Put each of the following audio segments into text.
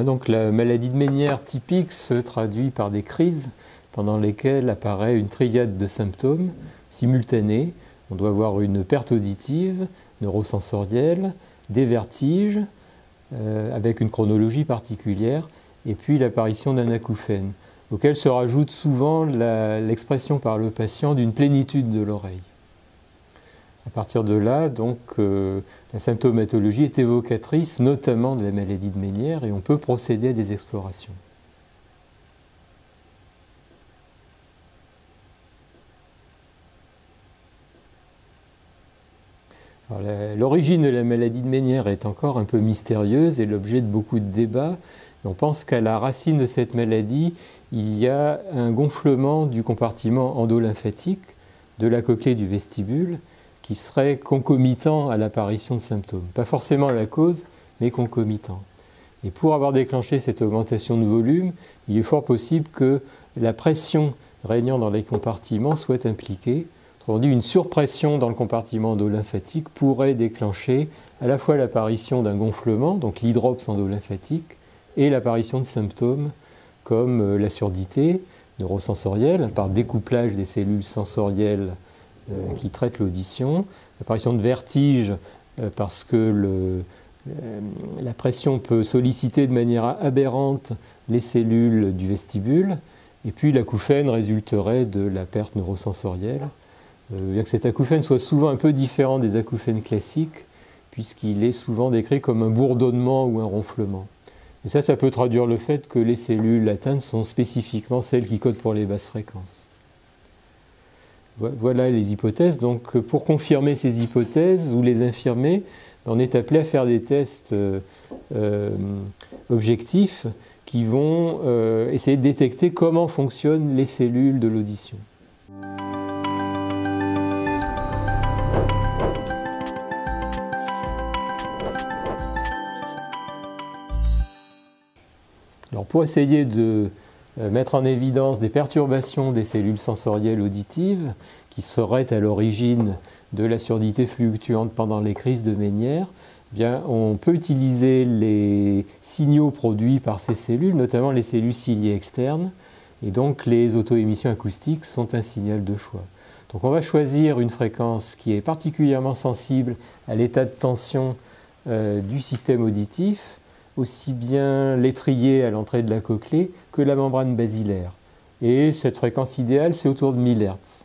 donc la maladie de Ménière typique se traduit par des crises pendant lesquelles apparaît une triade de symptômes simultanés. On doit avoir une perte auditive, neurosensorielle, des vertiges, euh, avec une chronologie particulière, et puis l'apparition d'un acouphène, auquel se rajoute souvent l'expression par le patient d'une plénitude de l'oreille. À partir de là, donc, euh, la symptomatologie est évocatrice, notamment de la maladie de Ménière, et on peut procéder à des explorations. L'origine de la maladie de Ménière est encore un peu mystérieuse et l'objet de beaucoup de débats. On pense qu'à la racine de cette maladie, il y a un gonflement du compartiment endolymphatique de la cochlée du vestibule qui serait concomitant à l'apparition de symptômes. Pas forcément la cause, mais concomitant. Et pour avoir déclenché cette augmentation de volume, il est fort possible que la pression régnant dans les compartiments soit impliquée. Autrement dit, une surpression dans le compartiment endolymphatique pourrait déclencher à la fois l'apparition d'un gonflement, donc l'hydrops endolymphatique, et l'apparition de symptômes comme euh, la surdité neurosensorielle par découplage des cellules sensorielles qui traitent l'audition, l'apparition de vertige euh, parce que la pression peut solliciter de manière aberrante les cellules du vestibule, et puis l'acouphène résulterait de la perte neurosensorielle. bien que cet acouphène soit souvent un peu différent des acouphènes classiques, puisqu'il est souvent décrit comme un bourdonnement ou un ronflement. Et ça, ça peut traduire le fait que les cellules atteintes sont spécifiquement celles qui codent pour les basses fréquences. Voilà les hypothèses. Donc, pour confirmer ces hypothèses ou les infirmer, on est appelé à faire des tests euh, euh, objectifs qui vont euh, essayer de détecter comment fonctionnent les cellules de l'audition. pour essayer de euh, mettre en évidence des perturbations des cellules sensorielles auditives qui seraient à l'origine de la surdité fluctuante pendant les crises de Ménière, eh bien, on peut utiliser les signaux produits par ces cellules, notamment les cellules ciliées externes, et donc les auto-émissions acoustiques sont un signal de choix. Donc on va choisir une fréquence qui est particulièrement sensible à l'état de tension euh, du système auditif, aussi bien l'étrier à l'entrée de la cochlée que la membrane basilaire. Et cette fréquence idéale, c'est autour de 1000 Hz.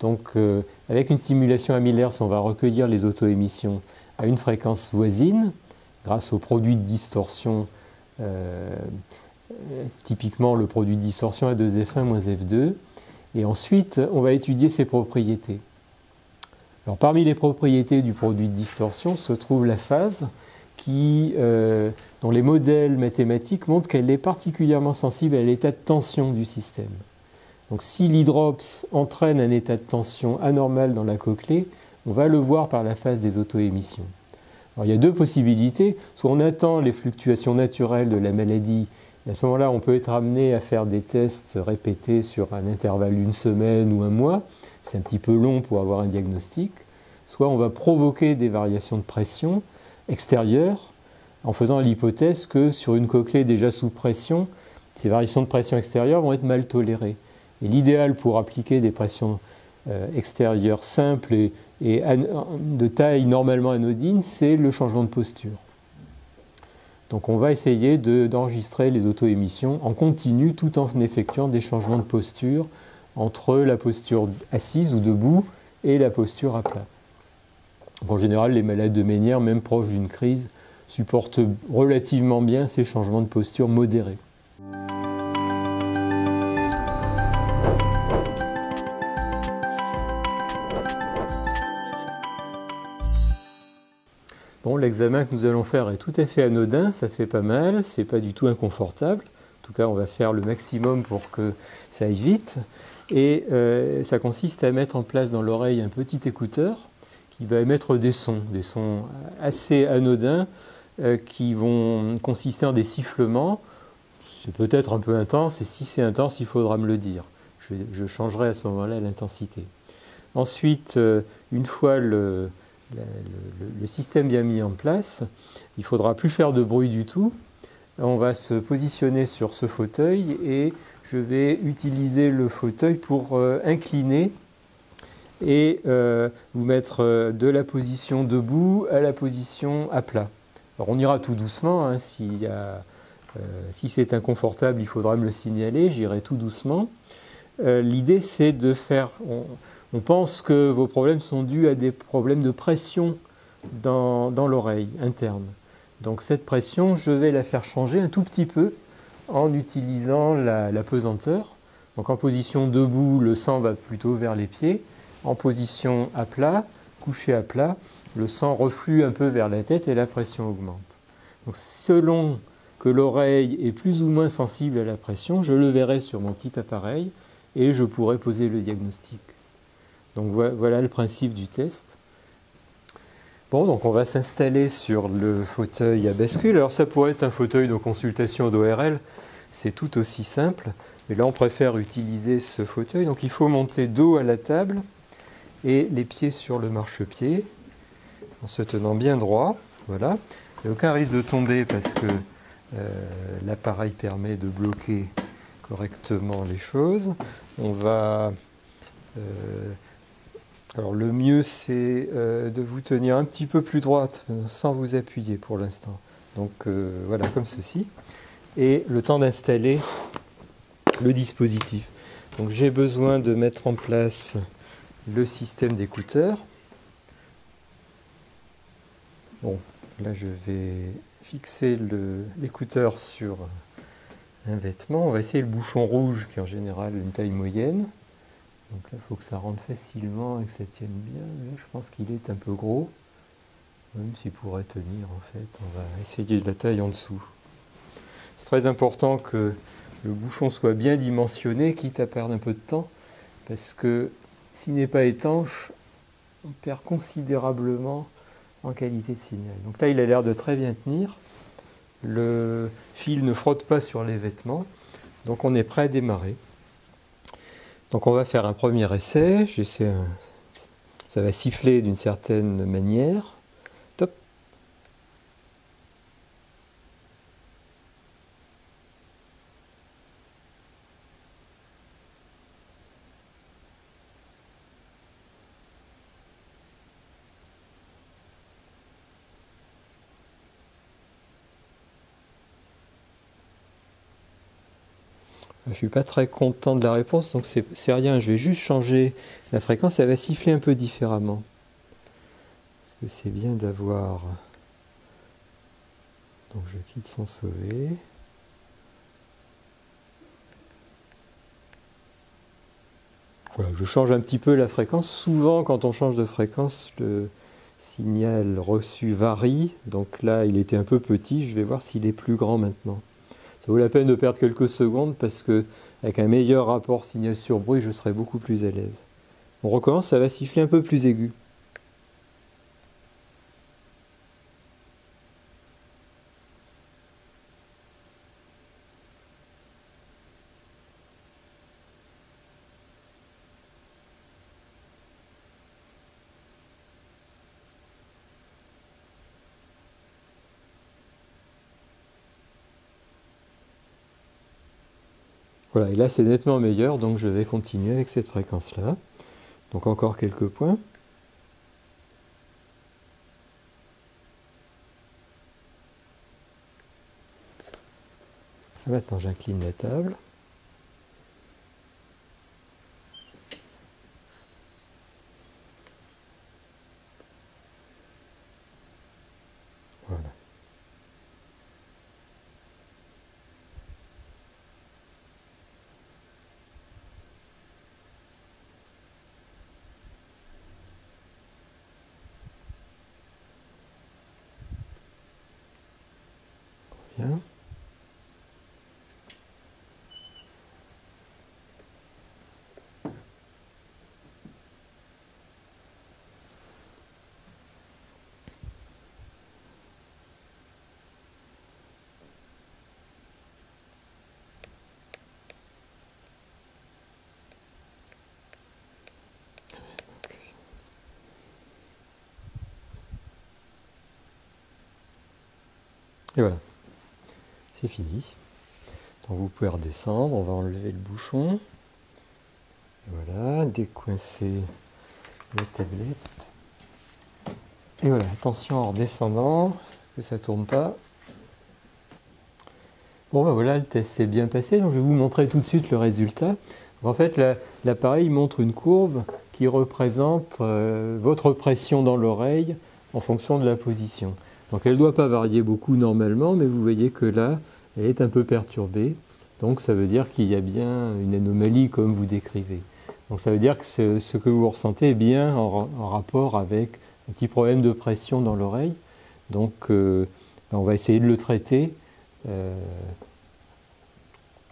Donc, euh, avec une stimulation à 1000 Hz, on va recueillir les auto-émissions à une fréquence voisine, grâce au produit de distorsion, euh, typiquement le produit de distorsion A2F1 moins F2. Et ensuite, on va étudier ses propriétés. Alors, parmi les propriétés du produit de distorsion se trouve la phase, qui, euh, dont les modèles mathématiques montrent qu'elle est particulièrement sensible à l'état de tension du système. Donc si l'hydrops entraîne un état de tension anormal dans la cochlée, on va le voir par la phase des auto-émissions. il y a deux possibilités. Soit on attend les fluctuations naturelles de la maladie, et à ce moment-là, on peut être amené à faire des tests répétés sur un intervalle d'une semaine ou un mois. C'est un petit peu long pour avoir un diagnostic. Soit on va provoquer des variations de pression, extérieure en faisant l'hypothèse que sur une cochlée déjà sous pression, ces variations de pression extérieure vont être mal tolérées. Et l'idéal pour appliquer des pressions euh, extérieures simples et, de taille normalement anodine, c'est le changement de posture. Donc on va essayer d'enregistrer les auto-émissions en continu tout en effectuant des changements de posture entre la posture assise ou debout et la posture à plat en général, les malades de Ménière, même proches d'une crise, supportent relativement bien ces changements de posture modérés. Bon, l'examen que nous allons faire est tout à fait anodin, ça fait pas mal, c'est pas du tout inconfortable. En tout cas, on va faire le maximum pour que ça aille vite. Et euh, ça consiste à mettre en place dans l'oreille un petit écouteur qui va émettre des sons, des sons assez anodins euh, qui vont consister en des sifflements. C'est peut-être un peu intense et si c'est intense, il faudra me le dire. Je, changerai à ce moment-là l'intensité. Ensuite, euh, une fois le, système bien mis en place, il faudra plus faire de bruit du tout on va se positionner sur ce fauteuil et je vais utiliser le fauteuil pour euh, incliner et euh, vous mettre euh, de la position debout à la position à plat. Alors on ira tout doucement, hein, si, c'est inconfortable, il faudra me le signaler, j'irai tout doucement. L'idée c'est de faire, on, pense que vos problèmes sont dus à des problèmes de pression dans l'oreille interne. Donc cette pression, je vais la faire changer un tout petit peu en utilisant la, pesanteur. Donc en position debout, le sang va plutôt vers les pieds. En position à plat, couché à plat, le sang reflue un peu vers la tête et la pression augmente. Donc selon que l'oreille est plus ou moins sensible à la pression, je le verrai sur mon petit appareil et je pourrai poser le diagnostic. Donc voilà le principe du test. Bon, donc on va s'installer sur le fauteuil à bascule. Alors ça pourrait être un fauteuil de consultation d'ORL, c'est tout aussi simple. Mais là, on préfère utiliser ce fauteuil. Donc il faut monter dos à la table et les pieds sur le marchepied en se tenant bien droit. Voilà. Aucun risque de tomber parce que euh, l'appareil permet de bloquer correctement les choses. On va euh, alors le mieux c'est euh, de vous tenir un petit peu plus droite sans vous appuyer pour l'instant. Donc voilà comme ceci. Et le temps d'installer le dispositif. Donc j'ai besoin de mettre en place le système d'écouteurs. Bon, là je vais fixer l'écouteur sur un vêtement. On va essayer le bouchon rouge qui est en général une taille moyenne. Donc là, il faut que ça rentre facilement et que ça tienne bien. je pense qu'il est un peu gros. Même s'il pourrait tenir, en fait, on va essayer de la taille en dessous. C'est très important que le bouchon soit bien dimensionné, quitte à perdre un peu de temps, parce que s'il n'est pas étanche, on perd considérablement en qualité de signal. Donc là, il a l'air de très bien tenir. Le fil ne frotte pas sur les vêtements. Donc on est prêt à démarrer. Donc on va faire un premier essai. Ça va siffler d'une certaine manière. Je ne suis pas très content de la réponse, donc c'est rien. Je vais juste changer la fréquence, elle va siffler un peu différemment. Parce que c'est bien d'avoir... Donc je quitte sans sauver. Voilà, je change un petit peu la fréquence. Souvent, quand on change de fréquence, le signal reçu varie. Donc là, il était un peu petit. Je vais voir s'il est plus grand maintenant. Ça vaut la peine de perdre quelques secondes parce que avec un meilleur rapport signal sur bruit, je serai beaucoup plus à l'aise. On recommence, ça va siffler un peu plus aigu. Voilà, et là c'est nettement meilleur, donc je vais continuer avec cette fréquence-là. Donc encore quelques points. Maintenant j'incline la table. Et voilà. C'est fini. Donc vous pouvez redescendre, on va enlever le bouchon. Voilà, décoincer la tablette. Et voilà, attention en redescendant, que ça ne tourne pas. Bon ben voilà, le test s'est bien passé, donc je vais vous montrer tout de suite le résultat. En fait, l'appareil montre une courbe qui représente euh, votre pression dans l'oreille en fonction de la position. Donc elle ne doit pas varier beaucoup normalement, mais vous voyez que là, elle est un peu perturbée. Donc ça veut dire qu'il y a bien une anomalie comme vous décrivez. Donc ça veut dire que ce, que vous ressentez est bien en, rapport avec un petit problème de pression dans l'oreille. Donc euh, ben, on va essayer de le traiter euh,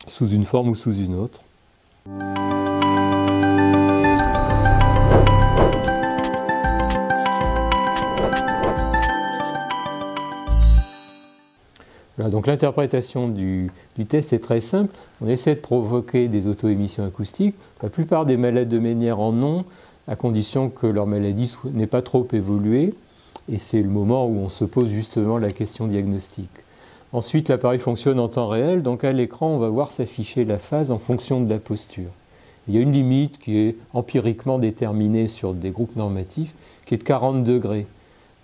sous une forme ou sous une autre. Donc l'interprétation du, test est très simple. On essaie de provoquer des auto-émissions acoustiques. La plupart des malades de Ménière en ont, à condition que leur maladie n'ait pas trop évolué. Et c'est le moment où on se pose justement la question diagnostique. Ensuite, l'appareil fonctionne en temps réel, donc à l'écran, on va voir s'afficher la phase en fonction de la posture. Il y a une limite qui est empiriquement déterminée sur des groupes normatifs, qui est de 40 degrés.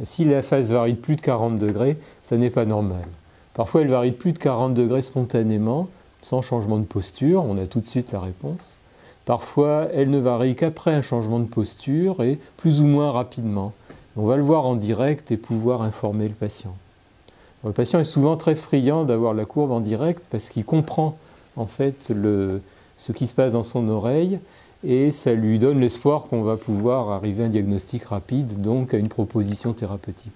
Si la phase varie de plus de 40 degrés, ça n'est pas normal. Parfois, elle varie de plus de 40 degrés spontanément, sans changement de posture, on a tout de suite la réponse. Parfois, elle ne varie qu'après un changement de posture et plus ou moins rapidement. On va le voir en direct et pouvoir informer le patient. Le patient est souvent très friand d'avoir la courbe en direct parce qu'il comprend en fait ce qui se passe dans son oreille et ça lui donne l'espoir qu'on va pouvoir arriver à un diagnostic rapide, donc à une proposition thérapeutique.